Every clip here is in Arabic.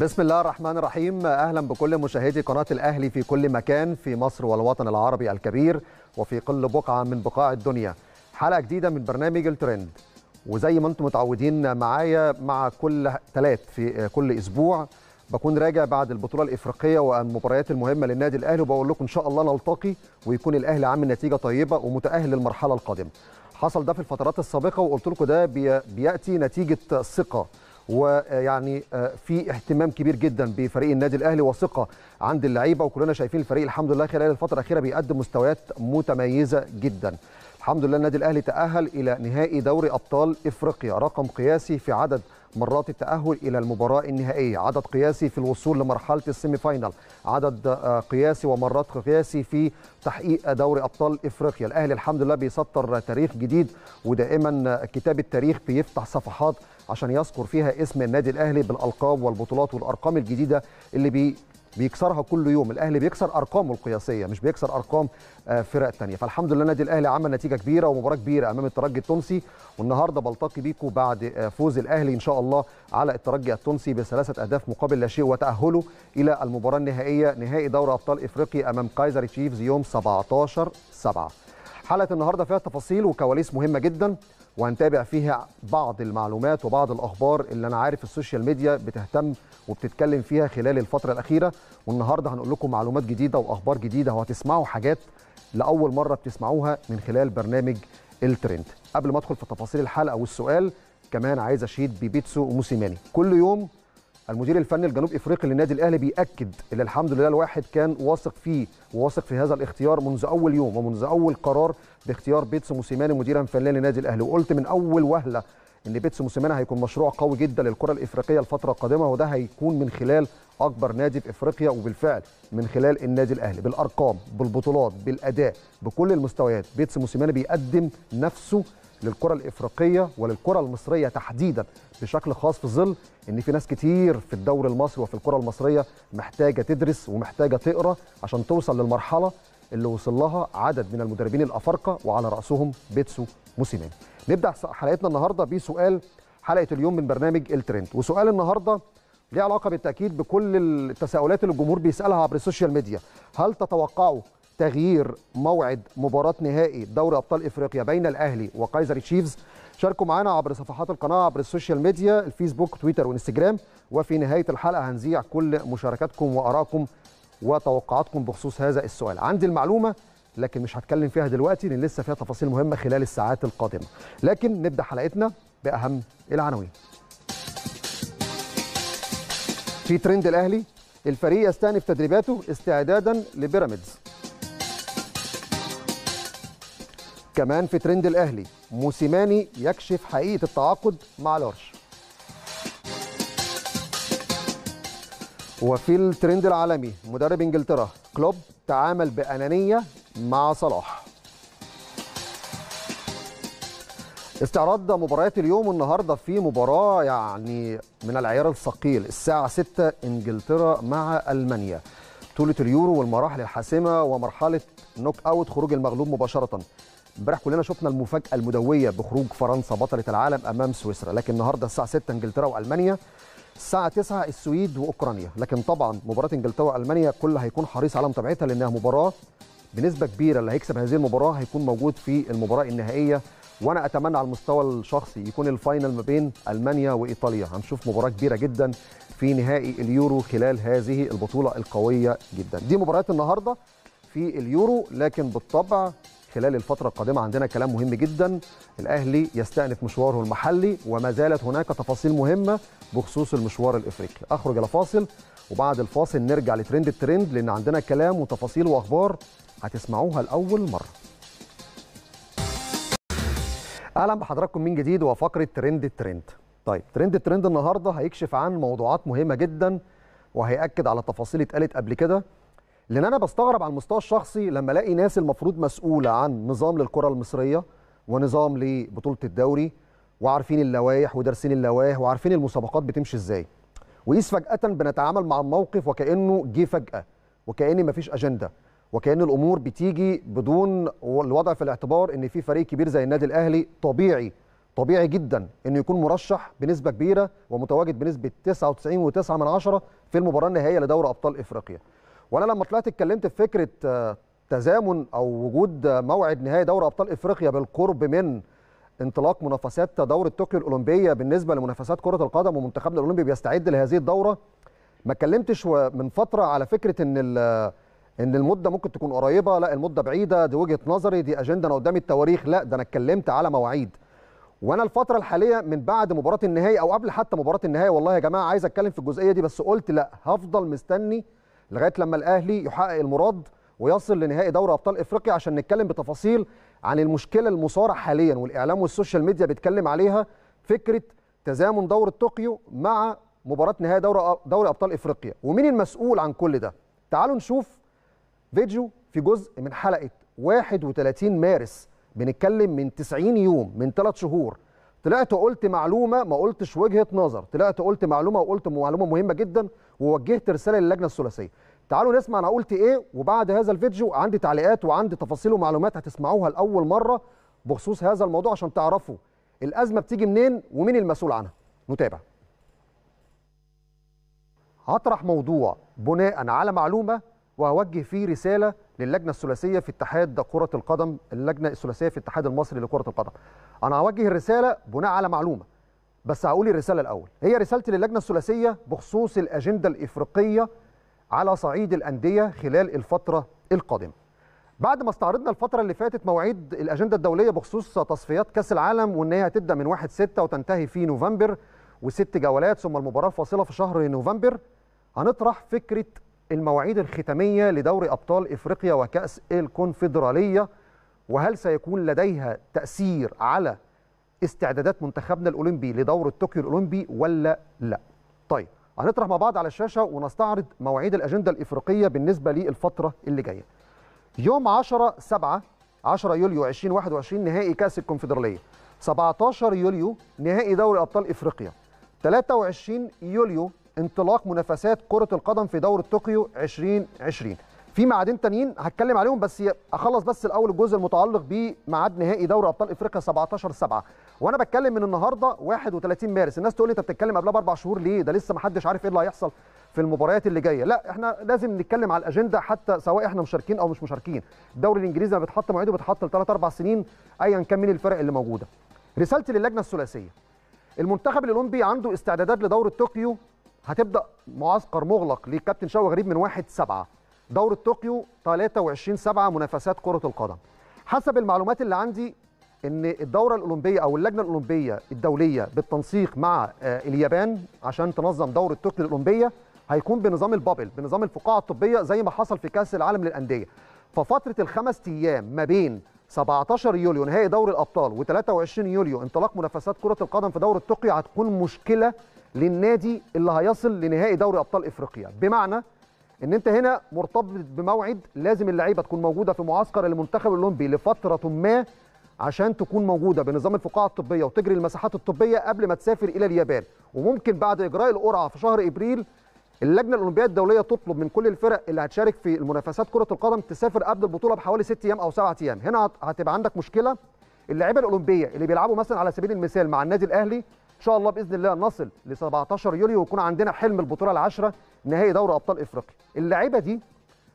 بسم الله الرحمن الرحيم. أهلا بكل مشاهدي قناة الأهلي في كل مكان في مصر والوطن العربي الكبير وفي كل بقعة من بقاع الدنيا. حلقة جديدة من برنامج الترند. وزي ما أنتم متعودين معايا مع كل ثلاث في كل أسبوع بكون راجع بعد البطولة الإفريقية والمباريات المهمة للنادي الأهلي وبقول لكم إن شاء الله نلتقي ويكون الأهلي عامل نتيجة طيبة ومتأهل للمرحلة القادمة. حصل ده في الفترات السابقة وقلت لكم ده بي- بيأتي نتيجة ثقة. ويعني في اهتمام كبير جدا بفريق النادي الأهلي وثقة عند اللعيبة وكلنا شايفين الفريق الحمد لله خلال الفترة الأخيرة بيقدم مستويات متميزة جدا. الحمد لله النادي الأهلي تأهل إلى نهائي دوري أبطال إفريقيا رقم قياسي في عدد مرات التأهل إلى المباراة النهائية عدد قياسي في الوصول لمرحلة السيمي فاينال عدد آه، قياسي ومرات قياسي في تحقيق دوري أبطال إفريقيا. الأهلي الحمد لله بيسطر تاريخ جديد ودائما كتاب التاريخ بيفتح صفحات عشان يذكر فيها اسم النادي الأهلي بالألقاب والبطولات والأرقام الجديدة اللي بي بيكسرها كل يوم. الأهلي بيكسر أرقامه القياسية مش بيكسر أرقام آه، فرق تانية. فالحمد لله النادي الأهلي عمل نتيجة كبيرة ومباراة كبيرة أمام الترجي التونسي والنهاردة بلتقي بيكم بعد آه، فوز الأهلي إن شاء الله على الترجي التونسي بثلاثة أهداف مقابل لا شيء وتأهله إلى المباراة النهائية نهائي دوري أبطال إفريقيا أمام كايزر تشيفز يوم 17 7 حلقة النهارده فيها تفاصيل وكواليس مهمة جدا. وهنتابع فيها بعض المعلومات وبعض الأخبار اللي أنا عارف ال social media بتهتم وبتتكلم فيها خلال الفترة الأخيرة. والنهاردة هنقول لكم معلومات جديدة وأخبار جديدة وهتسمعوا حاجات لأول مرة بتسمعوها من خلال برنامج الترند. قبل ما أدخل في تفاصيل الحلقة والسؤال كمان عايز أشيد ببيتسو موسيماني كل يوم المدير الفني الجنوب افريقي للنادي الاهلي بيأكد اللي الحمد لله الواحد كان واثق فيه وواثق في هذا الاختيار منذ اول يوم ومنذ اول قرار باختيار بيتسو موسيماني مديرا فنيا للنادي الاهلي. وقلت من اول وهلة ان بيتسو موسيماني هيكون مشروع قوي جدا للكرة الافريقية الفترة القادمة وده هيكون من خلال اكبر نادي في افريقيا وبالفعل من خلال النادي الاهلي. بالارقام بالبطولات بالاداء بكل المستويات بيتسو موسيماني بيقدم نفسه للكرة الإفريقية وللكرة المصرية تحديدا بشكل خاص في ظل إن في ناس كتير في الدوري المصري وفي الكرة المصرية محتاجة تدرس ومحتاجة تقرأ عشان توصل للمرحلة اللي وصل لها عدد من المدربين الأفارقة وعلى رأسهم بيتسو موسيماني. نبدأ حلقتنا النهارده بسؤال حلقة اليوم من برنامج الترند وسؤال النهارده ليه علاقة بالتأكيد بكل التساؤلات اللي الجمهور بيسألها عبر ال social media هل تتوقعوا تغيير موعد مباراة نهائي دوري أبطال إفريقيا بين الأهلي وكايزر تشيفز. شاركوا معنا عبر صفحات القناة عبر ال social media الفيسبوك تويتر وإنستجرام. وفي نهاية الحلقة هنذيع كل مشاركاتكم وارائكم وتوقعاتكم بخصوص هذا السؤال. عندي المعلومة لكن مش هتكلم فيها دلوقتي لأن لسه فيها تفاصيل مهمة خلال الساعات القادمة. لكن نبدأ حلقتنا بأهم العناوين. في ترند الأهلي الفريق يستأنف تدريباته استعدادا لبيراميدز. كمان في ترند الأهلي موسيماني يكشف حقيقة التعاقد مع لارش وفي الترند العالمي مدرب إنجلترا كلوب تعامل بأنانية مع صلاح. استعراض مباريات اليوم والنهاردة في مباراة يعني من العيار الثقيل الساعة 6 إنجلترا مع ألمانيا. بطوله اليورو والمراحل الحاسمة ومرحلة نوك أوت خروج المغلوب مباشرة. امبارح كلنا شفنا المفاجأة المدوية بخروج فرنسا بطلة العالم أمام سويسرا. لكن النهارده الساعة 6 إنجلترا وألمانيا الساعة 9 السويد وأوكرانيا. لكن طبعا مباراة إنجلترا وألمانيا كل هيكون حريص على متابعتها لأنها مباراة بنسبة كبيرة. اللي هيكسب هذه المباراة هيكون موجود في المباراة النهائية. وأنا أتمنى على المستوى الشخصي يكون ال final ما بين ألمانيا وإيطاليا. هنشوف مباراة كبيرة جدا في نهائي اليورو خلال هذه البطولة القوية جدا. دي مباريات النهاردة في اليورو لكن بالطبع خلال الفترة القادمة عندنا كلام مهم جدا. الأهلي يستأنف مشواره المحلي وما زالت هناك تفاصيل مهمة بخصوص المشوار الإفريقي. أخرج إلى فاصل وبعد الفاصل نرجع لترند الترند لأن عندنا كلام وتفاصيل وأخبار هتسمعوها لأول مرة. أهلا بحضراتكم من جديد وفقرة ترند الترند. طيب ترند الترند النهاردة هيكشف عن موضوعات مهمة جدا وهيأكد على تفاصيل اتقالت قبل كده. لأن أنا بستغرب على المستوى الشخصي لما ألاقي ناس المفروض مسؤولة عن نظام للكرة المصرية ونظام لبطولة الدوري وعارفين اللوائح ودارسين اللوائح وعارفين المسابقات بتمشي إزاي. وقيس فجأة بنتعامل مع الموقف وكأنه جه فجأة وكأن مفيش أجندة وكأن الأمور بتيجي بدون الوضع في الاعتبار إن في فريق كبير زي النادي الأهلي طبيعي طبيعي جدا إنه يكون مرشح بنسبة كبيرة ومتواجد بنسبة 99.9 من عشرة في المباراة النهائية لدوري أبطال إفريقيا. وأنا لما طلعت اتكلمت في فكرة آه، تزامن أو وجود موعد نهائي دوري أبطال إفريقيا بالقرب من انطلاق منافسات دوره طوكيو الأولمبية بالنسبة لمنافسات كرة القدم ومنتخبنا الأولمبي بيستعد لهذه الدورة ما اتكلمتش من فترة على فكرة إن إن المدة ممكن تكون قريبة لا المدة بعيدة دي وجهة نظري دي أجندة أنا قدامي التواريخ لا ده أنا اتكلمت على مواعيد. وأنا الفترة الحالية من بعد مباراة النهائي أو قبل حتى مباراة النهائي والله يا جماعة عايز أتكلم في الجزئية دي بس قلت لا هفضل مستني لغاية لما الأهلي يحقق المراد ويصل لنهائي دوري أبطال إفريقيا عشان نتكلم بتفاصيل عن المشكلة المثارة حاليا والإعلام وال social media بيتكلم عليها فكرة تزامن دورة طوكيو مع مباراة نهائي دوري دوري أبطال إفريقيا. ومين المسؤول عن كل ده؟ تعالوا نشوف فيديو في جزء من حلقة 31 مارس بنتكلم من 90 يوم من ثلاث شهور. طلعت وقلت معلومة ما قلتش وجهة نظر. طلعت وقلت معلومة وقلت معلومة مهمة جدا. ووجهت رسالة للجنة الثلاثية. تعالوا نسمع أنا قلت إيه وبعد هذا الفيديو عندي تعليقات وعندي تفاصيل ومعلومات هتسمعوها لأول مرة بخصوص هذا الموضوع عشان تعرفوا الأزمة بتيجي منين ومين المسؤول عنها. نتابع. هطرح موضوع بناء على معلومة وهوجه فيه رسالة للجنة الثلاثية في اتحاد كرة القدم اللجنة الثلاثية في الاتحاد المصري لكرة القدم. أنا هوجه الرسالة بناء على معلومة. بس هقول الرسالة الأول. هي رسالتي للجنة الثلاثية بخصوص الأجندة الإفريقية على صعيد الأندية خلال الفترة القادمة. بعد ما استعرضنا الفترة اللي فاتت مواعيد الأجندة الدولية بخصوص تصفيات كأس العالم وإن هي هتبدأ من 1 6 وتنتهي في نوفمبر وست جولات ثم المباراة الفاصله في شهر نوفمبر هنطرح فكرة المواعيد الختامية لدوري أبطال إفريقيا وكأس الكونفدرالية وهل سيكون لديها تأثير على استعدادات منتخبنا الأولمبي لدور طوكيو الأولمبي ولا لا. طيب هنطرح مع بعض على الشاشة ونستعرض مواعيد الأجندة الإفريقية بالنسبة للفترة اللي جاية. يوم 10 7 10 يوليو 2021 نهائي كأس الكونفدرالية. 17 يوليو نهائي دوري أبطال إفريقيا. 23 يوليو انطلاق منافسات كرة القدم في دوري طوكيو 2020 في ميعادين تانيين هتكلم عليهم بس أخلص بس الأول الجزء المتعلق بميعاد نهائي دوري أبطال إفريقيا 17 7 وأنا بتكلم من النهارده 31 مارس. الناس تقول لي أنت بتتكلم قبلها بأربع شهور ليه؟ ده لسه ما حدش عارف إيه اللي هيحصل في المباريات اللي جاية. لا إحنا لازم نتكلم على الأجندة حتى سواء إحنا مشاركين أو مش مشاركين. الدوري الإنجليزي لما بيتحط مواعيده بيتحط لثلاث أربع سنين ايا كان مين الفرق اللي موجودة. رسالتي للجنة الثلاثية. المنتخب الأولمبي عنده استعدادات لدوره طوكيو هتبدأ معسكر مغلق لكابتن شوقي غريب من 1 7 دورة طوكيو 23 7 منافسات كرة القدم. حسب المعلومات اللي عندي إن الدورة الأولمبية أو اللجنة الأولمبية الدولية بالتنسيق مع آه، اليابان عشان تنظم دورة طوكيو الأولمبية هيكون بنظام البابل بنظام الفقاعة الطبية زي ما حصل في كأس العالم للأندية. ففترة الخمس أيام ما بين 17 يوليو نهائي دوري الأبطال و23 يوليو انطلاق منافسات كرة القدم في دورة طوكيو هتكون مشكلة للنادي اللي هيصل لنهائي دوري أبطال إفريقيا. بمعنى إن أنت هنا مرتبط بموعد لازم اللعيبة تكون موجودة في معسكر المنتخب الأولمبي لفترة ما عشان تكون موجودة بنظام الفقاعة الطبية وتجري المساحات الطبية قبل ما تسافر إلى اليابان. وممكن بعد إجراء القرعة في شهر إبريل اللجنة الأولمبية الدولية تطلب من كل الفرق اللي هتشارك في المنافسات كرة القدم تسافر قبل البطولة بحوالي 6 أيام أو 7 أيام. هنا هت- هتبقى عندك مشكلة. اللعيبة الأولمبية اللي بيلعبوا مثلا على سبيل المثال مع النادي الأهلي إن شاء الله بإذن الله نصل ل 17 يوليو ويكون عندنا حلم البطولة العاشرة نهائي دوري أبطال إفريقيا. اللعيبة دي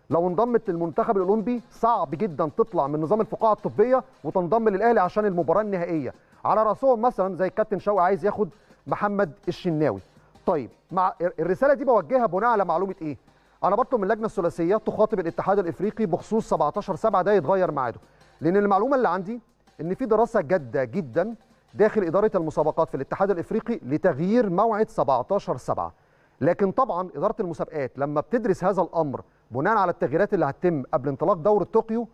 لو انضمت للمنتخب الأولمبي صعب جدا تطلع من نظام الفقاعة الطبية وتنضم للأهلي عشان المباراة النهائية. على رأسهم مثلا زي الكابتن شوقي عايز ياخد محمد الشناوي. طيب مع الرسالة دي بوجهها بناء على معلومة إيه؟ أنا بطلب من اللجنة الثلاثية تخاطب الاتحاد الإفريقي بخصوص 17 7 ده يتغير ميعاده. لأن المعلومة اللي عندي إن في دراسة جادة جدا داخل إدارة المسابقات في الاتحاد الإفريقي لتغيير موعد 17 7 لكن طبعا إدارة المسابقات لما بتدرس هذا الأمر بناء على التغييرات اللي هتتم قبل انطلاق دوره طوكيو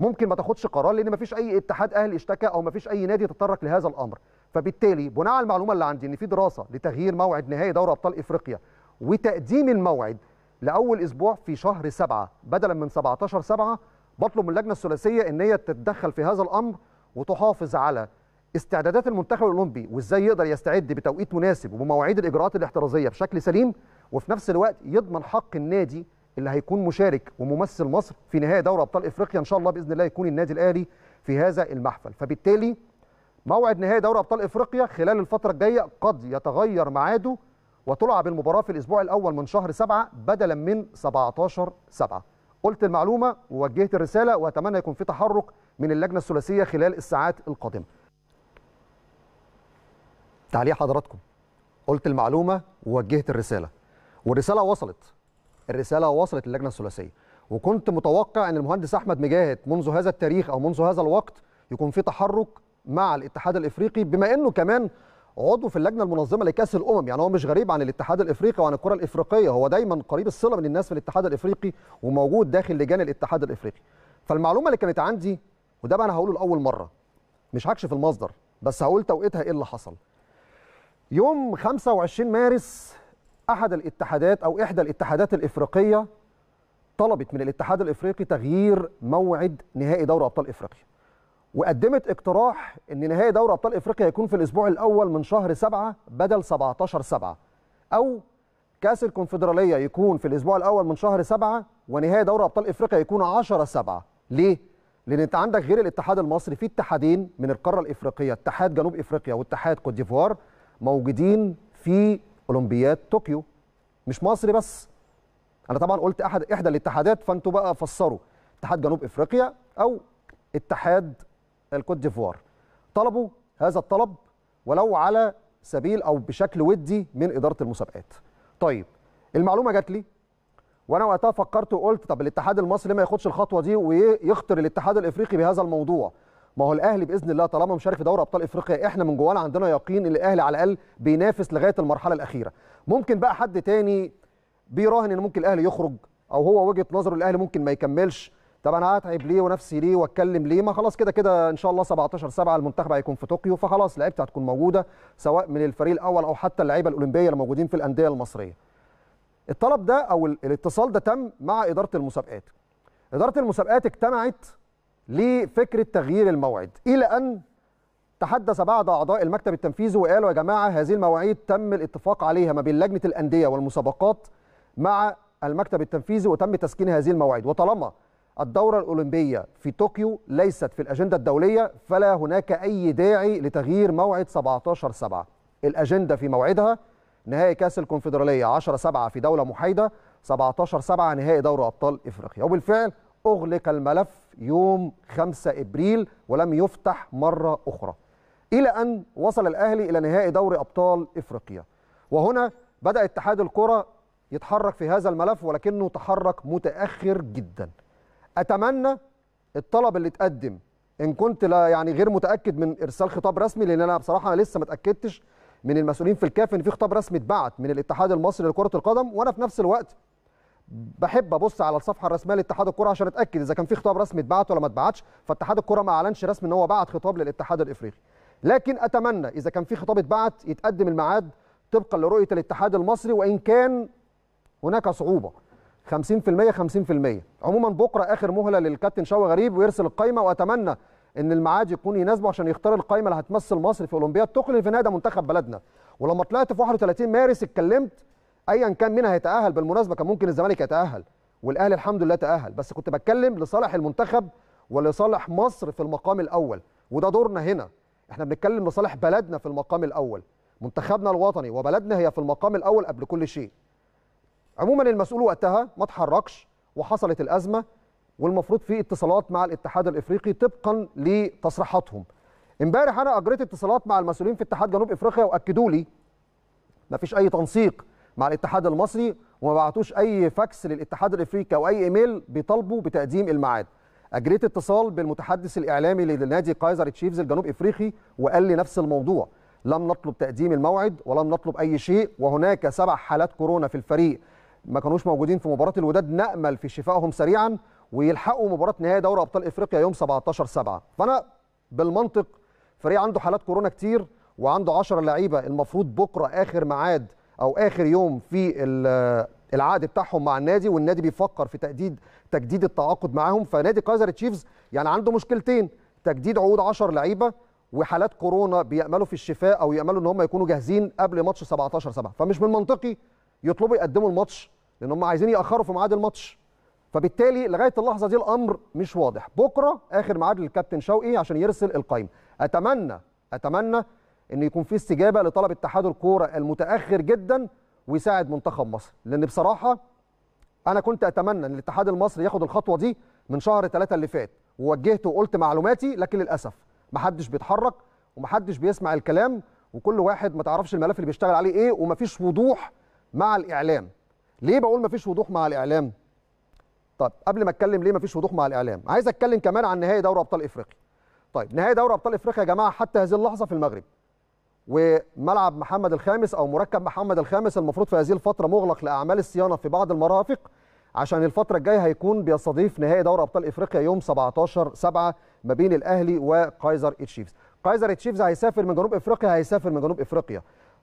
ممكن ما تاخدش قرار لأن ما فيش أي اتحاد أهلي اشتكى أو ما فيش أي نادي تطرق لهذا الأمر. فبالتالي بناء على المعلومة اللي عندي إن في دراسة لتغيير موعد نهائي دوري أبطال إفريقيا وتقديم الموعد لأول أسبوع في شهر سبعة بدلا من 17 7 بطلب من اللجنة الثلاثية إن هي تتدخل في هذا الأمر وتحافظ على استعدادات المنتخب الأولمبي وإزاي يقدر يستعد بتوقيت مناسب وبمواعيد الإجراءات الاحترازية بشكل سليم وفي نفس الوقت يضمن حق النادي اللي هيكون مشارك وممثل مصر في نهائي دوري أبطال إفريقيا إن شاء الله بإذن الله يكون النادي الأهلي في هذا المحفل. فبالتالي موعد نهائي دوري أبطال إفريقيا خلال الفترة الجاية قد يتغير ميعاده وتلعب المباراة في الأسبوع الأول من شهر سبعة بدلا من 17 سبعة. قلت المعلومة ووجهت الرسالة وأتمنى يكون في تحرك من اللجنة الثلاثية خلال الساعات القادمة. تعليق حضراتكم. قلت المعلومة ووجهت الرسالة. والرسالة وصلت. الرسالة وصلت للجنة الثلاثية. وكنت متوقع إن المهندس أحمد مجاهد منذ هذا التاريخ أو منذ هذا الوقت يكون في تحرك مع الاتحاد الإفريقي بما إنه كمان عضو في اللجنة المنظمة لكأس الأمم. يعني هو مش غريب عن الاتحاد الإفريقي وعن الكرة الإفريقية. هو دايما قريب الصلة من الناس في الاتحاد الإفريقي وموجود داخل لجان الاتحاد الإفريقي. فالمعلومة اللي كانت عندي وده بقى أنا هقوله لأول مرة مش هكشف المصدر بس هقول توقيتها إيه اللي حصل. يوم 25 مارس أحد الاتحادات أو إحدى الاتحادات الإفريقية طلبت من الاتحاد الإفريقي تغيير موعد نهائي دوري أبطال إفريقيا. وقدمت اقتراح إن نهائي دوري أبطال إفريقيا يكون في الأسبوع الأول من شهر سبعة بدل 17 سبعة. أو كأس الكونفدرالية يكون في الأسبوع الأول من شهر سبعة ونهائي دوري أبطال إفريقيا يكون 10 سبعة. ليه؟ لأن أنت عندك غير الاتحاد المصري في اتحادين من القارة الإفريقية اتحاد جنوب إفريقيا واتحاد كوت ديفوار. موجودين في أولمبياد طوكيو. مش مصري بس. أنا طبعا قلت احد إحدى الاتحادات فأنتوا بقى فسروا. اتحاد جنوب إفريقيا أو اتحاد الكوت ديفوار. طلبوا هذا الطلب ولو على سبيل أو بشكل ودي من إدارة المسابقات. طيب المعلومة جات لي وأنا وقتها فكرت وقلت طب الاتحاد المصري ما ياخدش الخطوة دي ويخطر الاتحاد الإفريقي بهذا الموضوع. ما هو الأهلي بإذن الله طالما مشارك في دوري أبطال إفريقيا إحنا من جوانا عندنا يقين إن الأهلي على الأقل بينافس لغاية المرحلة الأخيرة. ممكن بقى حد تاني بيراهن إن ممكن الأهلي يخرج؟ أو هو وجهة نظره الأهلي ممكن ما يكملش؟ طب أنا هتعب ليه ونفسي ليه وأتكلم ليه؟ ما خلاص كده كده إن شاء الله 17 7 المنتخب هيكون في طوكيو فخلاص لعيبتي هتكون موجودة سواء من الفريق الأول أو حتى اللعيبة الأولمبية اللي موجودين في الأندية المصرية. الطلب ده أو الاتصال ده تم مع إدارة المسابقات. إدارة المسابقات اجتمعت لفكرة تغيير الموعد. إلى أن تحدث بعض أعضاء المكتب التنفيذي وقالوا يا جماعة هذه المواعيد تم الاتفاق عليها ما بين لجنة الأندية والمسابقات مع المكتب التنفيذي وتم تسكين هذه المواعيد. وطالما الدورة الأولمبية في طوكيو ليست في الأجندة الدولية فلا هناك أي داعي لتغيير موعد 17 7 الأجندة في موعدها نهائي كأس الكونفدرالية 10 7 في دولة محايدة 17 7 نهائي دوري أبطال إفريقيا. وبالفعل أغلق الملف يوم 5 إبريل ولم يفتح مرة أخرى. إلى أن وصل الأهلي إلى نهائي دوري أبطال إفريقيا. وهنا بدأ اتحاد الكرة يتحرك في هذا الملف ولكنه تحرك متأخر جدا. أتمنى الطلب اللي اتقدم إن كنت لا يعني غير متأكد من إرسال خطاب رسمي لأن أنا بصراحة أنا لسه ما اتأكدتش من المسؤولين في الكاف إن في خطاب رسمي اتبعت من الاتحاد المصري لكرة القدم وأنا في نفس الوقت بحب ابص على الصفحه الرسميه لاتحاد الكره عشان اتاكد اذا كان في خطاب رسمي اتبعت ولا ما اتبعتش فاتحاد الكره ما اعلنش رسمي ان هو بعت خطاب للاتحاد الافريقي. لكن اتمنى اذا كان في خطاب اتبعت يتقدم الميعاد طبقا لرؤية الاتحاد المصري وإن كان هناك صعوبة. 50% 50% عموما بكرة آخر مهلة للكابتن شوقي غريب ويرسل القائمه وأتمنى إن الميعاد يكون يناسبه عشان يختار القائمه اللي هتمثل مصر في أولمبياد طوكيو في ده منتخب بلدنا. ولما طلعت في 31 مارس اتكلمت ايا كان مين هيتأهل بالمناسبة كان ممكن الزمالك يتأهل والأهلي الحمد لله تأهل بس كنت بتكلم لصالح المنتخب ولصالح مصر في المقام الأول وده دورنا هنا. إحنا بنتكلم لصالح بلدنا في المقام الأول منتخبنا الوطني وبلدنا هي في المقام الأول قبل كل شيء. عموما المسؤول وقتها ما اتحركش وحصلت الأزمة والمفروض في اتصالات مع الاتحاد الإفريقي طبقا لتصريحاتهم. إمبارح أنا أجريت اتصالات مع المسؤولين في اتحاد جنوب إفريقيا وأكدوا لي ما فيش أي تنسيق. مع الاتحاد المصري وما بعتوش أي فاكس للاتحاد الأفريقي أو أي إيميل بيطالبوا بتقديم الميعاد. أجريت اتصال بالمتحدث الإعلامي لنادي كايزر تشيفز الجنوب إفريقي وقال لي نفس الموضوع. لم نطلب تقديم الموعد ولم نطلب أي شيء وهناك سبع حالات كورونا في الفريق. ما كانوش موجودين في مباراة الوداد نأمل في شفائهم سريعا ويلحقوا مباراة نهائي دوري أبطال إفريقيا يوم 17 7 فأنا بالمنطق فريق عنده حالات كورونا كتير وعنده 10 لعيبة المفروض بكرة آخر ميعاد أو آخر يوم في العقد بتاعهم مع النادي والنادي بيفكر في تجديد تجديد التعاقد معاهم. فنادي كايزر تشيفز يعني عنده مشكلتين تجديد عقود 10 لعيبة وحالات كورونا بيأملوا في الشفاء أو يأملوا إن هم يكونوا جاهزين قبل ماتش 17 7 فمش من منطقي يطلبوا يقدموا الماتش لأن هم عايزين يأخروا في ميعاد الماتش. فبالتالي لغاية اللحظة دي الأمر مش واضح. بكرة آخر ميعاد للكابتن شوقي عشان يرسل القائمه اتمنى أتمنى ان يكون في استجابة لطلب اتحاد الكورة المتأخر جدا ويساعد منتخب مصر. لأن بصراحة أنا كنت أتمنى إن الاتحاد المصري ياخد الخطوة دي من شهر ثلاثة اللي فات. ووجهت وقلت معلوماتي لكن للأسف محدش بيتحرك ومحدش بيسمع الكلام وكل واحد ما تعرفش الملف اللي بيشتغل عليه إيه ومفيش وضوح مع الإعلام. ليه بقول مفيش وضوح مع الإعلام؟ طب قبل ما أتكلم ليه مفيش وضوح مع الإعلام عايز أتكلم كمان عن نهائي دوري أبطال إفريقيا. طيب نهائي دوري أبطال إفريقيا يا جماعة حتى هذه اللحظة في المغرب وملعب محمد الخامس أو مركب محمد الخامس المفروض في هذه الفترة مغلق لأعمال الصيانة في بعض المرافق عشان الفترة الجاية هيكون بيستضيف نهائي دوري أبطال إفريقيا يوم 17 7 ما بين الأهلي وكايزر تشيفز كايزر تشيفز هيسافر من جنوب إفريقيا هيسافر من جنوب إفريقيا.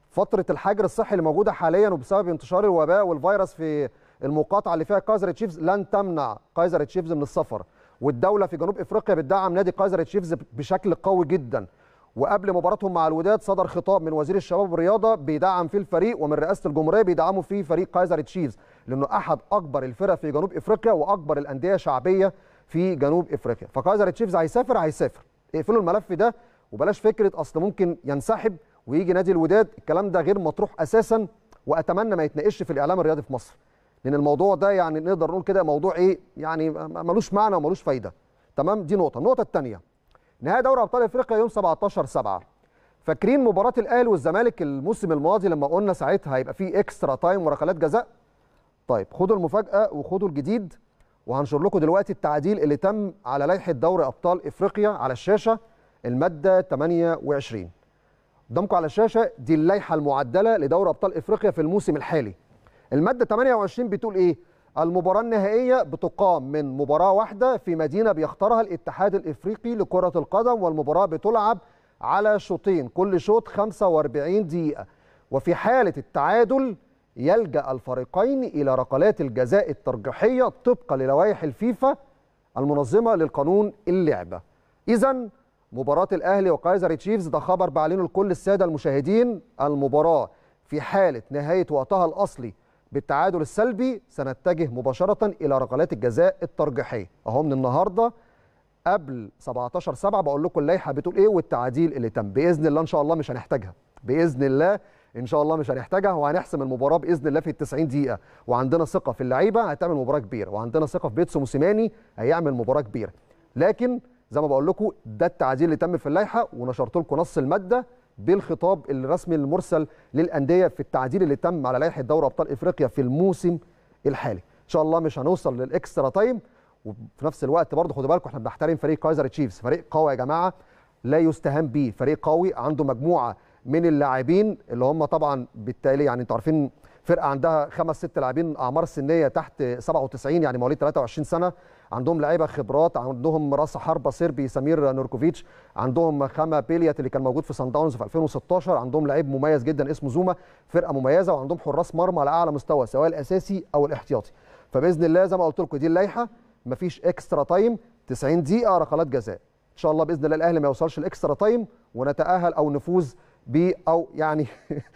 فترة الحجر الصحي اللي موجودة حاليا وبسبب انتشار الوباء والفيروس في المقاطعة اللي فيها كايزر تشيفز لن تمنع كايزر تشيفز من السفر. والدولة في جنوب إفريقيا بتدعم نادي كايزر تشيفز بشكل قوي جدا. وقبل مباراتهم مع الوداد صدر خطاب من وزير الشباب والرياضة بيدعم فيه الفريق ومن رئاسة الجمهورية بيدعموا فيه فريق كايزر تشيفز لأنه أحد أكبر الفرق في جنوب إفريقيا وأكبر الأندية شعبيه في جنوب إفريقيا. فكايزر تشيفز هيسافر هيسافر. اقفلوا الملف ده وبلاش فكرة أصل ممكن ينسحب ويجي نادي الوداد. الكلام ده غير مطروح أساسا وأتمنى ما يتناقش في الإعلام الرياضي في مصر لأن الموضوع ده يعني نقدر نقول كده موضوع إيه يعني ملوش معنى وملوش فايدة. تمام؟ دي نقطة. النقطة الثانية نهائي دوري أبطال إفريقيا يوم 17 7 فاكرين مباراة الأهلي والزمالك الموسم الماضي لما قلنا ساعتها هيبقى فيه extra time وركلات جزاء؟ طيب خدوا المفاجأة وخدوا الجديد وهنشر لكم دلوقتي التعديل اللي تم على لائحة دوري أبطال إفريقيا على الشاشة المادة 28 قدامكم على الشاشة دي اللائحة المعدلة لدوري أبطال إفريقيا في الموسم الحالي. المادة 28 بتقول إيه؟ المباراة النهائية بتقام من مباراة واحدة في مدينة بيختارها الاتحاد الإفريقي لكرة القدم والمباراة بتلعب على شوطين كل شوط 45 دقيقة. وفي حالة التعادل يلجأ الفريقين إلى ركلات الجزاء الترجيحية طبقا للوائح الفيفا المنظمة للقانون اللعبة. إذا مباراة الأهلي وكايزر تشيفز ده خبر بعلنه لكل السادة المشاهدين. المباراة في حالة نهاية وقتها الأصلي بالتعادل السلبي سنتجه مباشرة إلى ركلات الجزاء الترجيحية. أهو من النهاردة قبل 17 7 بقول لكم اللائحة بتقول إيه والتعديل اللي تم. بإذن الله إن شاء الله مش هنحتاجها. بإذن الله إن شاء الله مش هنحتاجها وهنحسم المباراة بإذن الله في ال 90 دقيقة. وعندنا ثقة في اللعيبة هتعمل مباراة كبيرة. وعندنا ثقة في بيتسو موسيماني هيعمل مباراة كبيرة. لكن زي ما بقول لكم ده التعديل اللي تم في اللائحة ونشرت لكم نص المادة. بالخطاب الرسمي المرسل للأندية في التعديل اللي تم على لائحة دوري أبطال إفريقيا في الموسم الحالي. إن شاء الله مش هنوصل لل extra time. وفي نفس الوقت برضه خدوا بالكم إحنا بنحترم فريق كايزر تشيفز. فريق قوي يا جماعة لا يستهان به فريق قوي عنده مجموعة من اللاعبين اللي هم طبعا بالتالي يعني أنتوا عارفين فرقة عندها خمس ست لاعبين أعمار سنية تحت 97 يعني مواليد 23 سنة. عندهم لعيبة خبرات عندهم راس حربة صربي سمير نوركوفيتش عندهم كاما بيليات اللي كان موجود في صن داونز في 2016 عندهم لعيب مميز جدا اسمه زوما فرقة مميزة وعندهم حراس مرمى على أعلى مستوى سواء الأساسي أو الاحتياطي. فبإذن الله زي ما قلت لكم دي اللائحة مفيش extra time 90 دقيقة ركلات جزاء. إن شاء الله بإذن الله الأهلي ما يوصلش ال extra time ونتأهل أو نفوز ب أو يعني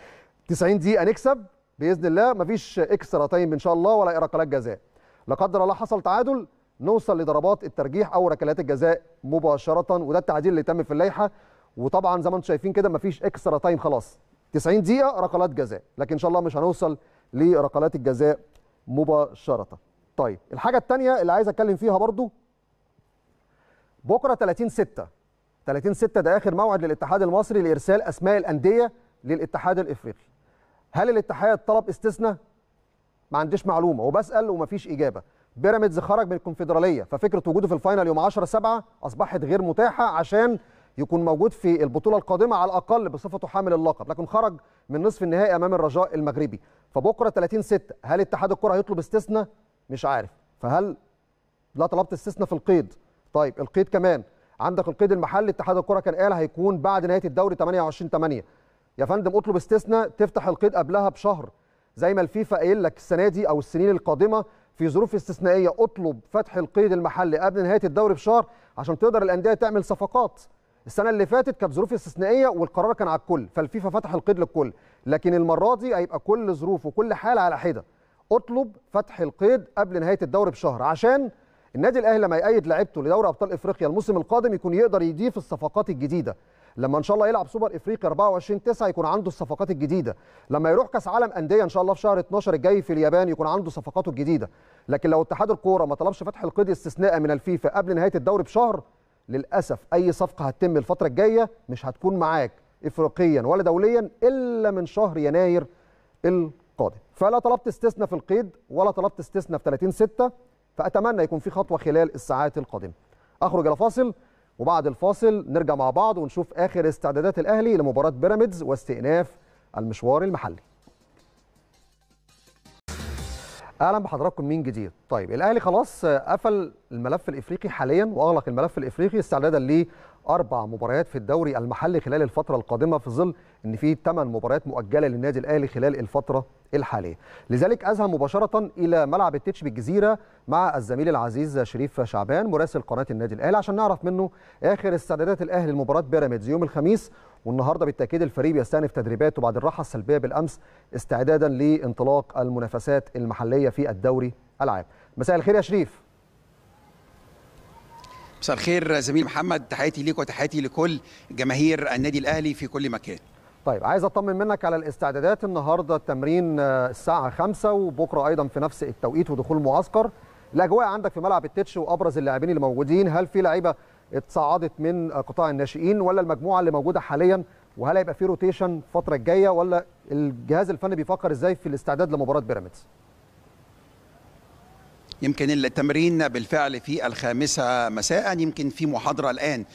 90 دقيقة نكسب. بإذن الله مفيش extra time إن شاء الله ولا ركلات جزاء. لا قدر الله حصل تعادل نوصل لضربات الترجيح أو ركلات الجزاء مباشرة وده التعديل اللي تم في اللائحة. وطبعا زي ما أنتم شايفين كده مفيش اكسترا تايم خلاص. 90 دقيقة ركلات جزاء لكن إن شاء الله مش هنوصل لركلات الجزاء مباشرة. طيب الحاجة الثانية اللي عايز أتكلم فيها برضو بكرة 30 6 30 6 ده آخر موعد للاتحاد المصري لإرسال أسماء الأندية للاتحاد الإفريقي. هل الاتحاد طلب استثناء؟ ما عنديش معلومة وبسأل ومفيش إجابة. بيراميدز خرج من الكونفدرالية ففكرة وجوده في الفاينل يوم 10 7 أصبحت غير متاحة عشان يكون موجود في البطولة القادمة على الأقل بصفته حامل اللقب لكن خرج من نصف النهائي أمام الرجاء المغربي. فبكرة 30 6 هل اتحاد الكرة هيطلب استثناء؟ مش عارف. فهل لا طلبت استثناء في القيد؟ طيب القيد كمان. عندك القيد المحلي اتحاد الكرة كان قال هيكون بعد نهاية الدوري 28 8 يا فندم اطلب استثناء تفتح القيد قبلها بشهر. زي ما الفيفا قايل لك السنة دي أو السنين القادمة في ظروف استثنائية اطلب فتح القيد المحلي قبل نهاية الدوري بشهر عشان تقدر الأندية تعمل صفقات. السنة اللي فاتت كانت ظروف استثنائية والقرار كان على الكل فالفيفا فتح القيد للكل. لكن المرة دي هيبقى كل ظروف وكل حالة على حدة. اطلب فتح القيد قبل نهاية الدوري بشهر عشان النادي الأهلي لما يأيد لعيبته لدوري أبطال إفريقيا الموسم القادم يكون يقدر يضيف الصفقات الجديدة. لما إن شاء الله يلعب سوبر افريقيا 24 9 يكون عنده الصفقات الجديدة. لما يروح كأس عالم أندية إن شاء الله في شهر 12 الجاي في اليابان يكون عنده صفقاته الجديدة. لكن لو اتحاد الكورة ما طلبش فتح القيد استثناء من الفيفا قبل نهاية الدوري بشهر للأسف أي صفقة هتتم الفترة الجاية مش هتكون معاك افريقيا ولا دوليا إلا من شهر يناير القادم. فلا طلبت استثناء في القيد ولا طلبت استثناء في 30 6 فأتمنى يكون في خطوة خلال الساعات القادمة. أخرج إلى فاصل. وبعد الفاصل نرجع مع بعض ونشوف آخر استعدادات الأهلي لمباراة بيراميدز واستئناف المشوار المحلي. أهلا بحضراتكم من جديد؟ طيب الأهلي خلاص قفل الملف الإفريقي حاليا وأغلق الملف الإفريقي استعدادا لاربع مباريات في الدوري المحلي خلال الفترة القادمة في ظل إن في ثمان مباريات مؤجلة للنادي الأهلي خلال الفترة الحالية لذلك أذهب مباشرة إلى ملعب التتش بالجزيره مع الزميل العزيز شريف شعبان مراسل قناة النادي الأهلي عشان نعرف منه آخر استعدادات الأهلي لمباراة بيراميدز يوم الخميس والنهاردة بالتأكيد الفريق بيستأنف تدريباته بعد الراحة السلبية بالأمس استعدادا لانطلاق المنافسات المحلية في الدوري العام. مساء الخير يا شريف. مساء الخير زميل محمد تحياتي ليك وتحياتي لكل جماهير النادي الأهلي في كل مكان. طيب عايز أطمن منك على الاستعدادات النهارده التمرين الساعة 5 وبكرة أيضا في نفس التوقيت ودخول معسكر. الأجواء عندك في ملعب التتش وأبرز اللاعبين اللي موجودين هل في لعيبة اتصعدت من قطاع الناشئين ولا المجموعة اللي موجودة حاليا وهل هيبقى في rotation الفترة الجاية ولا الجهاز الفني بيفكر إزاي في الاستعداد لمباراة بيراميدز يمكن التمرين بالفعل في الخامسة مساء. يمكن في محاضرة الآن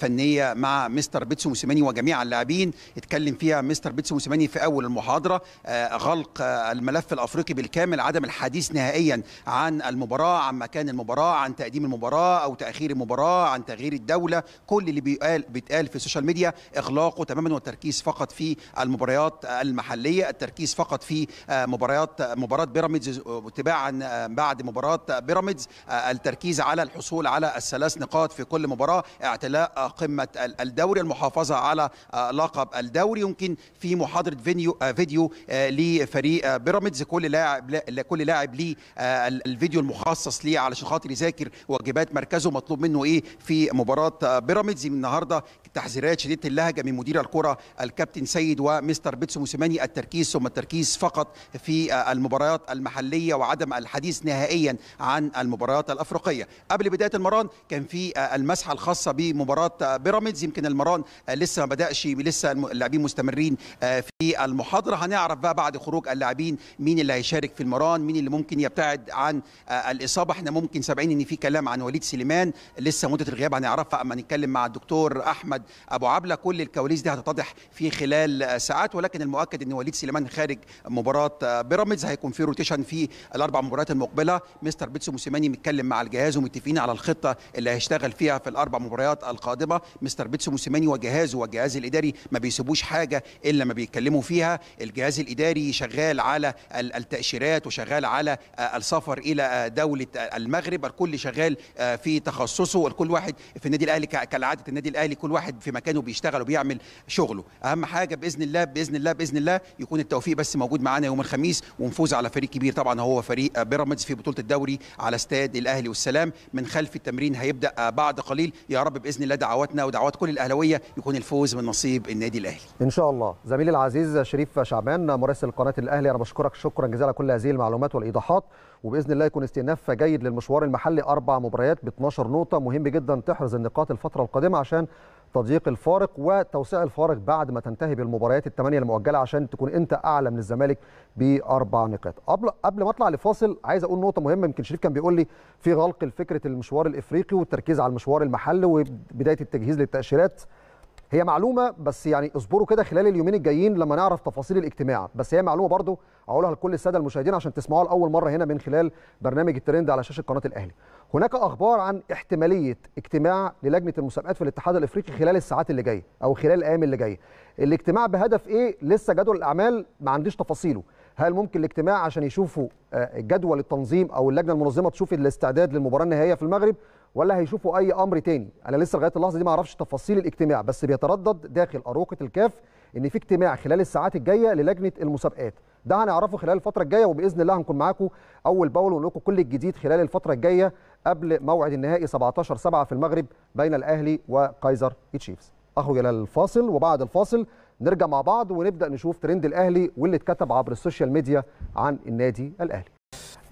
فنية مع مستر بيتسو موسيماني وجميع اللاعبين. اتكلم فيها مستر بيتسو موسيماني في أول المحاضرة غلق الملف الأفريقي بالكامل عدم الحديث نهائيا عن المباراة عن مكان المباراة عن تقديم المباراة أو تأخير المباراة عن تغيير الدولة. كل اللي بيقال بيتقال في ال social media إغلاقه تماما والتركيز فقط في المباريات المحلية التركيز فقط في مباريات مباراة بيراميدز تباعا بعد مباراة مباراه بيراميدز التركيز على الحصول على الثلاث نقاط في كل مباراه اعتلاء قمة الدوري المحافظة على لقب الدوري. يمكن في محاضرة فيديو فيديو لفريق بيراميدز كل لاعب كل لاعب ليه الفيديو المخصص ليه علشان خاطر يذاكر واجبات مركزه مطلوب منه إيه في مباراة بيراميدز. النهارده تحذيرات شديدة اللهجة من مدير الكرة الكابتن سيد ومستر بيتسو موسيماني. التركيز ثم التركيز فقط في المباريات المحلية وعدم الحديث نهائيا عن المباريات الأفريقية. قبل بداية المران كان في المسحة الخاصة بمباراة بيراميدز. يمكن المران لسه ما بدأش لسه اللاعبين مستمرين في المحاضرة. هنعرف بقى بعد خروج اللاعبين مين اللي هيشارك في المران مين اللي ممكن يبتعد عن الإصابة. إحنا ممكن سامعين إن في كلام عن وليد سليمان. لسه مدة الغياب هنعرفها. أما نتكلم مع الدكتور أحمد أبو عبلة كل الكواليس دي هتتضح في خلال ساعات ولكن المؤكد إن وليد سليمان خارج مباراة بيراميدز هيكون في rotation في الأربع مباريات المقبلة. مستر بيتسو موسيماني متكلم مع الجهاز ومتفقين على الخطة اللي هيشتغل فيها في الأربع مباريات القادمة. مستر بيتسو موسيماني وجهازه والجهاز الإداري ما بيسيبوش حاجة إلا ما بيتكلموا فيها. الجهاز الإداري شغال على التأشيرات وشغال على السفر إلى دولة المغرب. الكل شغال في تخصصه. الكل واحد في النادي الأهلي كالعادة النادي الأهلي كل واحد في مكانه بيشتغل وبيعمل شغله. أهم حاجة بإذن الله بإذن الله بإذن الله يكون التوفيق بس موجود معانا يوم الخميس ونفوز على فريق كبير. طبعا هو فريق بيراميدز في بطولة الدوري على استاد الأهلي والسلام. من خلف التمرين هيبدأ بعد قليل. يا رب بإذن الله دعواتنا ودعوات كل الأهلاوية يكون الفوز من نصيب النادي الأهلي. إن شاء الله. زميلي العزيز شريف شعبان مراسل قناه الأهلي أنا بشكرك شكرا جزيلا على كل هذه المعلومات والإيضاحات. وبإذن الله يكون استئناف جيد للمشوار المحلي أربع مباريات ب 12 نقطة. مهم جدا تحرز النقاط الفترة القادمة عشان تضييق الفارق وتوسيع الفارق بعد ما تنتهي بالمباريات الثمانيه المؤجلة عشان تكون انت اعلى من الزمالك بأربع نقاط. قبل قبل ما اطلع لفاصل عايز أقول نقطة مهمة يمكن شريف كان بيقول لي في غلق فكره المشوار الإفريقي والتركيز على المشوار المحلي وبداية التجهيز للتأشيرات. هي معلومة بس يعني اصبروا كده خلال اليومين الجايين لما نعرف تفاصيل الاجتماع. بس هي معلومة برضو أقولها لكل السادة المشاهدين عشان تسمعوها لأول مرة هنا من خلال برنامج الترند على شاشة قناة الأهلي. هناك أخبار عن احتمالية اجتماع للجنة المسابقات في الاتحاد الإفريقي خلال الساعات اللي جاية أو خلال الأيام اللي جاية. الاجتماع بهدف إيه؟ لسه جدول الأعمال ما عنديش تفاصيله. هل ممكن الاجتماع عشان يشوفوا جدول التنظيم أو اللجنة المنظمة تشوف الاستعداد للمباراة النهائية في المغرب ولا هيشوفوا أي أمر تاني؟ أنا لسه لغاية اللحظة دي ما أعرفش تفاصيل الاجتماع بس بيتردد داخل أروقة الكاف إن في اجتماع خلال الساعات الجاية للجنة المسابقات. ده هنعرفه خلال الفترة الجاية وبإذن الله هنكون معاكم أول باول ونقول لكم كل الجديد خلال الفترة الجاية. قبل موعد النهائي 17 7 في المغرب بين الأهلي وكايزر تشيفز. أخرج إلى الفاصل وبعد الفاصل نرجع مع بعض ونبدأ نشوف ترند الأهلي واللي اتكتب عبر ال social media عن النادي الأهلي.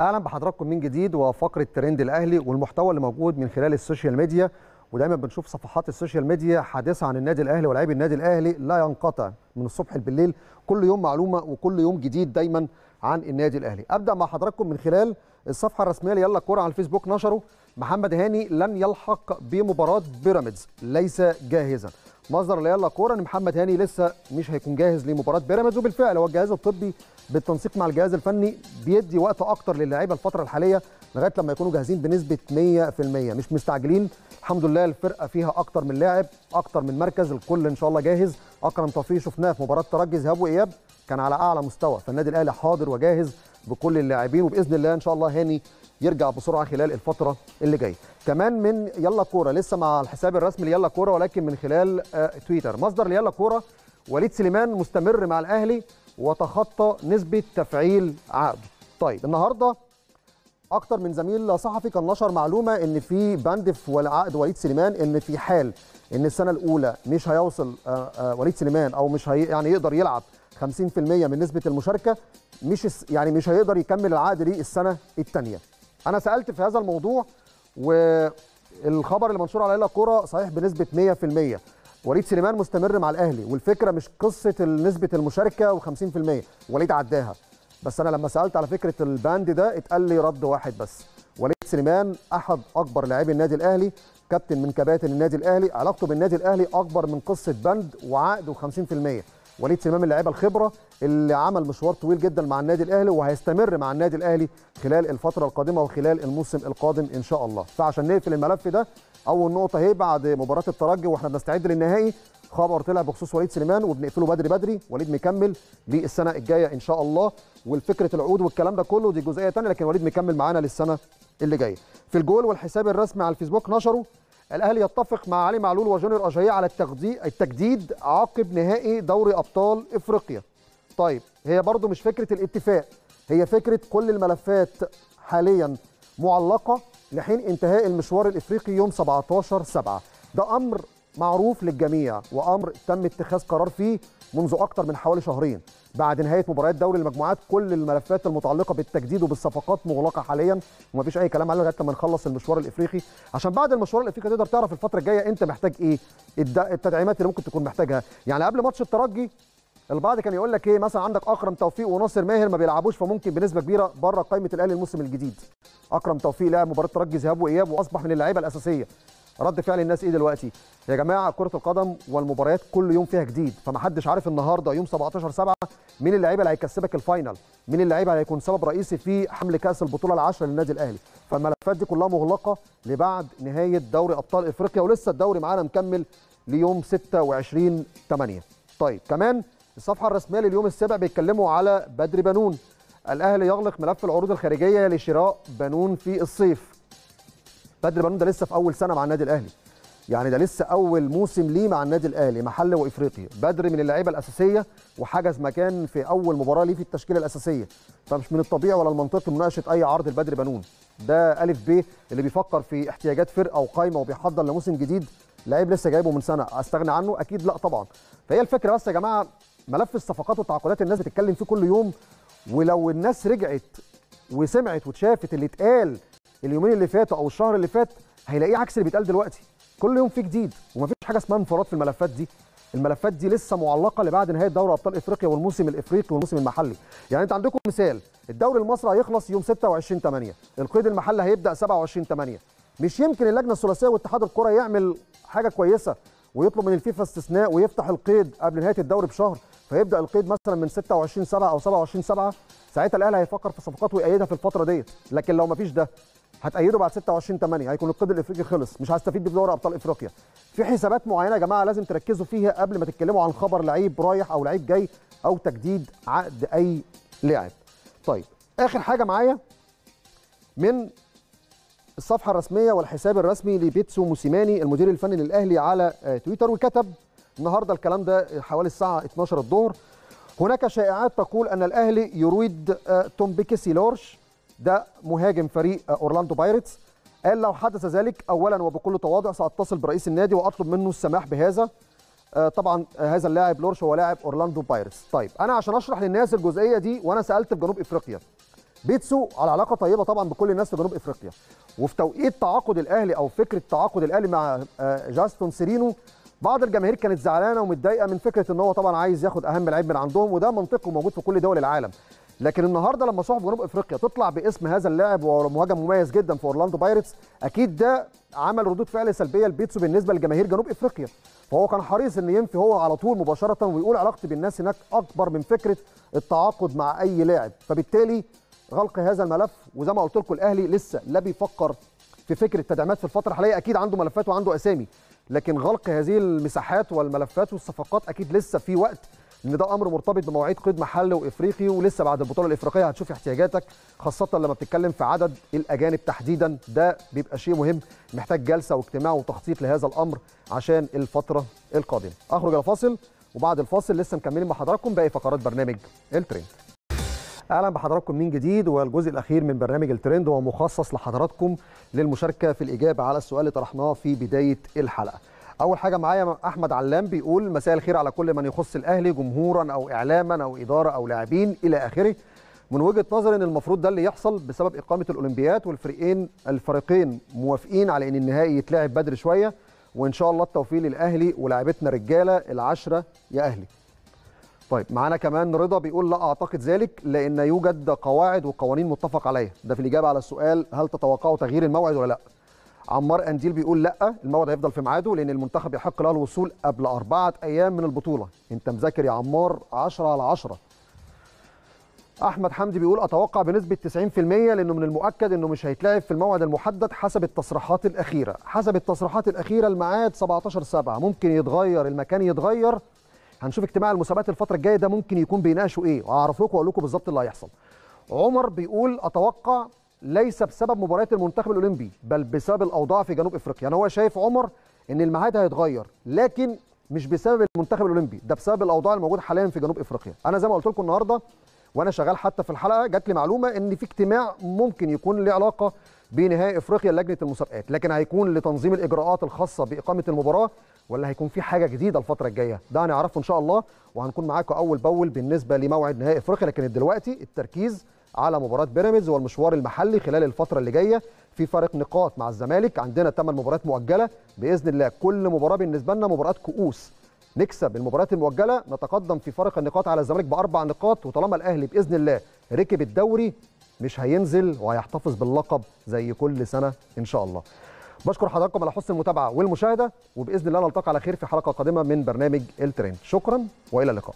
أهلا بحضراتكم من جديد وفقرة ترند الأهلي والمحتوى اللي موجود من خلال ال social media ودايما بنشوف صفحات ال social media الحديث عن النادي الأهلي ولاعيبي النادي الأهلي لا ينقطع من الصبح بالليل كل يوم معلومة وكل يوم جديد دايما عن النادي الأهلي. أبدأ مع حضراتكم من خلال الصفحة الرسمية ليلا كورة على الفيسبوك نشروا محمد هاني لن يلحق بمباراة بيراميدز ليس جاهزا. مصدر ليلا كورة إن محمد هاني لسه مش هيكون جاهز لمباراة بيراميدز وبالفعل هو الجهاز الطبي بالتنسيق مع الجهاز الفني بيدي وقت أكتر للاعيبة الفترة الحالية لغاية لما يكونوا جاهزين بنسبة 100% مش مستعجلين الحمد لله الفرقة فيها أكتر من لاعب أكتر من مركز الكل إن شاء الله جاهز. أكرم توفيق شفناه في مباراة ترجي ذهاب وإياب كان على أعلى مستوى. فالنادي الأهلي حاضر وجاهز بكل اللاعبين وبإذن الله إن شاء الله هاني يرجع بسرعة خلال الفترة اللي جاية. كمان من يلا كورة لسه مع الحساب الرسمي ليلا كورة ولكن من خلال آه تويتر. مصدر ليلا كورة وليد سليمان مستمر مع الأهلي وتخطى نسبة تفعيل عقده طيب النهارده أكتر من زميل صحفي كان نشر معلومة إن في بند في عقد وليد سليمان إن في حال إن السنة الأولى مش هيوصل آه آه وليد سليمان أو مش هي يعني يقدر يلعب 50% من نسبة المشاركة. مش يعني مش هيقدر يكمل العقد دي السنة الثانية أنا سألت في هذا الموضوع والخبر اللي منشور على ليلى كورة صحيح بنسبة 100% وليد سليمان مستمر مع الأهلي والفكرة مش قصة نسبة المشاركة و50% وليد عداها. بس أنا لما سألت على فكرة الباند ده اتقال لي رد واحد بس. وليد سليمان أحد أكبر لاعبي النادي الأهلي كابتن من كباتن النادي الأهلي علاقته بالنادي الأهلي أكبر من قصة بند وعقد و50% وليد سليمان اللعيبه الخبرة اللي عمل مشوار طويل جدا مع النادي الأهلي وهيستمر مع النادي الأهلي خلال الفترة القادمة وخلال الموسم القادم إن شاء الله. فعشان نقفل الملف ده أول نقطة أهي بعد مباراة الترجي وإحنا بنستعد للنهائي خبر طلع بخصوص وليد سليمان وبنقفله بدري بدري وليد مكمل للسنة الجاية إن شاء الله. والفكرة العقود والكلام ده كله دي جزئية ثانية لكن وليد مكمل معانا للسنة اللي جاية. في الجول والحساب الرسمي على الفيسبوك نشروا الأهلي يتفق مع علي معلول وجونيور اجاييه على التجديد عقب نهائي دوري أبطال إفريقيا. طيب هي برضو مش فكرة الاتفاق هي فكرة كل الملفات حاليا معلقة لحين انتهاء المشوار الإفريقي يوم 17 7 ده أمر معروف للجميع وأمر تم اتخاذ قرار فيه منذ أكثر من حوالي شهرين بعد نهاية مباريات دوري المجموعات كل الملفات المتعلقة بالتجديد وبالصفقات مغلقة حاليا ومفيش أي كلام عليها لغاية لما نخلص المشوار الإفريقي. عشان بعد المشوار الإفريقي تقدر تعرف الفترة الجاية أنت محتاج إيه التدعيمات اللي ممكن تكون محتاجها. يعني قبل ماتش الترجي البعض كان يقول لك إيه مثلا عندك أكرم توفيق وناصر ماهر ما بيلعبوش فممكن بنسبة كبيرة بره قائمة الأهلي الموسم الجديد. أكرم توفيق لعب مباراة الترجي ذهاب وإياب وأصبح من اللعيبة الأساسية. رد فعل الناس إيه دلوقتي؟ يا جماعة كرة القدم والمباريات كل يوم فيها جديد فمحدش عارف النهارده يوم 17 7 مين اللعيبة اللي هيكسبك الفاينل مين اللعيبة اللي هيكون سبب رئيسي في حمل كأس البطولة العاشره للنادي الأهلي. فالملفات دي كلها مغلقة لبعد نهاية دوري أبطال إفريقيا ولسه الدوري معانا مكمل ليوم 26 8 طيب كمان الصفحة الرسمية لليوم السابع بيتكلموا على بدر بنون. الأهلي يغلق ملف العروض الخارجية لشراء بنون في الصيف. بدر بنون ده لسه في أول سنة مع النادي الأهلي. يعني ده لسه أول موسم ليه مع النادي الأهلي محل وافريقي بدر من اللعيبة الأساسية وحجز مكان في أول مباراة ليه في التشكيلة الأساسية. فمش من الطبيعي ولا المنطقي مناقشة أي عرض لبدر بنون ده ألف ب اللي بيفكر في احتياجات فرقة وقايمة وبيحضر لموسم جديد. لعيب لسه جايبه من سنة. أستغنى عنه؟ أكيد لا طبعا. فهي الفكرة بس يا جماعة ملف الصفقات والتعاقدات الناس بتتكلم فيه كل يوم. ولو الناس رجعت وسمعت وشافت اللي اتقال اليومين اللي فاتوا أو الشهر اللي فات هيلاقيه عكس اللي بيتقال دلوقتي. كل يوم في جديد ومفيش حاجة اسمها انفراد في الملفات دي. الملفات دي لسه معلقة لبعد نهاية دوري أبطال إفريقيا والموسم الإفريقي والموسم المحلي. يعني أنت عندكم مثال الدوري المصري هيخلص يوم 26 8 القيد المحلي هيبدأ 27 8 مش يمكن اللجنة الثلاثية واتحاد الكرة يعمل حاجة كويسة ويطلب من الفيفا استثناء ويفتح القيد قبل نهاية الدوري بشهر. فيبدا القيد مثلا من 26 7 أو 27 7 ساعتها الأهلي هيفكر في صفقات ويأيدها في الفترة ديت. لكن لو مفيش ده هتأيده بعد 26 8 هيكون القيد الإفريقي خلص. مش هستفيد بدوري أبطال إفريقيا. في حسابات معينة يا جماعة لازم تركزوا فيها قبل ما تتكلموا عن خبر لعيب رايح أو لعيب جاي أو تجديد عقد أي لاعب. طيب آخر حاجة معايا من الصفحة الرسمية والحساب الرسمي لبيتسو موسيماني المدير الفني للأهلي على تويتر وكتب النهارده الكلام ده حوالي الساعة 12 الظهر. هناك شائعات تقول أن الأهلي يريد ثيمبينكوسي لورش ده مهاجم فريق أورلاندو بايرتس. قال لو حدث ذلك اولا وبكل تواضع سأتصل برئيس النادي وأطلب منه السماح بهذا. آه، طبعا آه، هذا اللاعب لورش هو لاعب أورلاندو بايرتس. طيب أنا عشان أشرح للناس الجزئية دي وأنا سألت في جنوب إفريقيا. بيتسو على علاقة طيبة طبعا بكل الناس في جنوب إفريقيا. وفي توقيت تعاقد الأهلي أو فكرة تعاقد الأهلي مع آه، جاستون سيرينو بعض الجماهير كانت زعلانة ومتضايقة من فكرة إن هو طبعا عايز ياخد أهم لعيب من عندهم وده منطقي وموجود في كل دول العالم. لكن النهارده لما صحف جنوب افريقيا تطلع باسم هذا اللاعب وهو مهاجم مميز جدا في أورلاندو بايرتس أكيد ده عمل ردود فعل سلبية لبيتسو بالنسبة لجماهير جنوب افريقيا. فهو كان حريص إن ينفي هو على طول مباشرة ويقول علاقتي بالناس هناك أكبر من فكرة التعاقد مع أي لاعب. فبالتالي غلق هذا الملف وزي ما قلت لكم الأهلي لسه لا بيفكر في فكرة تدعيمات في الفترة الحالية. أكيد عنده ملفات وعنده أسامي لكن غلق هذه المساحات والملفات والصفقات أكيد لسه في وقت إن ده أمر مرتبط بمواعيد قيد محلي وإفريقي ولسه بعد البطولة الإفريقية هتشوف احتياجاتك خاصة لما بتتكلم في عدد الأجانب تحديدا. ده بيبقى شيء مهم محتاج جلسة واجتماع وتخطيط لهذا الأمر عشان الفترة القادمة. أخرج إلى فاصل وبعد الفاصل لسه مكملين مع حضراتكم باقي فقرات برنامج الترند. أهلا بحضراتكم من جديد؟ والجزء الأخير من برنامج الترند هو مخصص لحضراتكم للمشاركة في الإجابة على السؤال اللي طرحناه في بداية الحلقة. أول حاجة معايا أحمد علام بيقول مساء الخير على كل من يخص الأهلي جمهورا أو إعلاما أو إدارة أو لاعبين إلى آخره. من وجهة نظري إن المفروض ده اللي يحصل بسبب إقامة الأولمبياد والفريقين الفريقين موافقين على إن النهائي يتلعب بدري شوية وإن شاء الله التوفيق للأهلي ولاعيبتنا رجاله العشرة يا أهلي. طيب معانا كمان رضا بيقول لا أعتقد ذلك لأن يوجد قواعد وقوانين متفق عليها. ده في الإجابة على السؤال هل تتوقعوا تغيير الموعد ولا لا؟ عمار أنديل بيقول لأ الموعد هيفضل في ميعاده لأن المنتخب يحق له الوصول قبل أربعة أيام من البطولة. أنت مذاكر يا عمار 10 على 10 أحمد حمدي بيقول أتوقع بنسبة 90% لأنه من المؤكد إنه مش هيتلعب في الموعد المحدد حسب التصريحات الأخيرة. حسب التصريحات الأخيرة الميعاد 17 7 ممكن يتغير المكان يتغير. هنشوف اجتماع المسابقات الفترة الجاية ده ممكن يكون بيناقشوا إيه. وهعرف لكم وأقول لكم بالظبط اللي هيحصل. عمر بيقول أتوقع ليس بسبب مباريات المنتخب الأولمبي بل بسبب الأوضاع في جنوب إفريقيا. يعني هو شايف عمر إن الميعاد هيتغير لكن مش بسبب المنتخب الأولمبي ده بسبب الأوضاع الموجودة حاليا في جنوب إفريقيا. أنا زي ما قلت لكم النهارده وأنا شغال حتى في الحلقة جات لي معلومة إن في اجتماع ممكن يكون له علاقة بنهائي إفريقيا لجنة المسابقات لكن هيكون لتنظيم الإجراءات الخاصة بإقامة المباراة ولا هيكون في حاجة جديدة الفترة الجاية؟ ده هنعرفه إن شاء الله وهنكون معاكم أول بأول بالنسبة لموعد نهائي إفريقيا لكن دلوقتي التركيز على مباراة بيراميدز والمشوار المحلي خلال الفترة اللي جاية في فرق نقاط مع الزمالك. عندنا 8 مباريات مؤجلة. بإذن الله كل مباراة بالنسبة لنا مباراة كؤوس. نكسب المباريات المؤجلة. نتقدم في فرق النقاط على الزمالك بأربع نقاط. وطالما الأهلي بإذن الله ركب الدوري مش هينزل وهيحتفظ باللقب زي كل سنة إن شاء الله. بشكر حضراتكم على حسن المتابعة والمشاهدة. وبإذن الله نلتقي على خير في حلقة قادمة من برنامج الترند شكرا وإلى اللقاء.